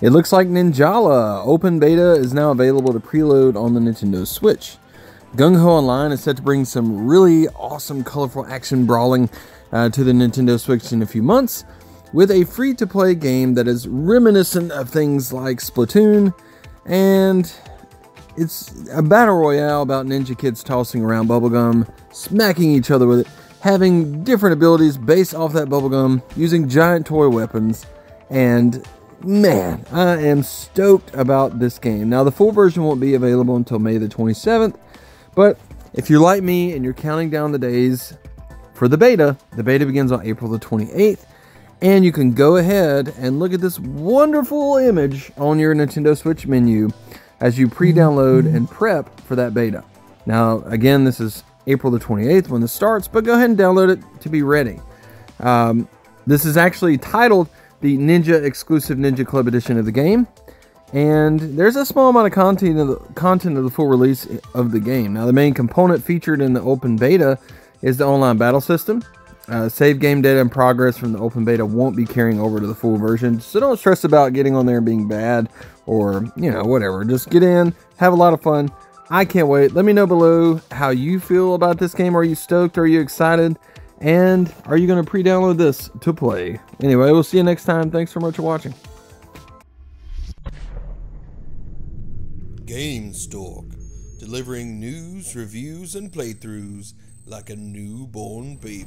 It looks like Ninjala Open Beta is now available to preload on the Nintendo Switch. GungHo Online is set to bring some really awesome, colorful action brawling uh, to the Nintendo Switch in a few months, with a free to play game that is reminiscent of things like Splatoon, and it's a battle royale about ninja kids tossing around bubblegum, smacking each other with it, having different abilities based off that bubblegum, using giant toy weapons, and man, I am stoked about this game. Now, the full version won't be available until May the 27th, but if you're like me and you're counting down the days for the beta, the beta begins on April the 28th, and you can go ahead and look at this wonderful image on your Nintendo Switch menu as you pre-download and prep for that beta. Now, again, this is April the 28th when this starts, but go ahead and download it to be ready. Um, this is actually titled the Ninja exclusive Ninja Club edition of the game, and there's a small amount of content of the, content of the full release of the game. Now, the main component featured in the open beta is the online battle system. Uh, save game data and progress from the open beta won't be carrying over to the full version, so don't stress about getting on there and being bad or, you know, whatever. Just get in, have a lot of fun. I can't wait. Let me know below how you feel about this game. Are you stoked? Are you excited? And are you going to pre download this to play? Anyway, we'll see you next time. Thanks so much for watching. Gamestork, delivering news, reviews, and playthroughs like a newborn baby.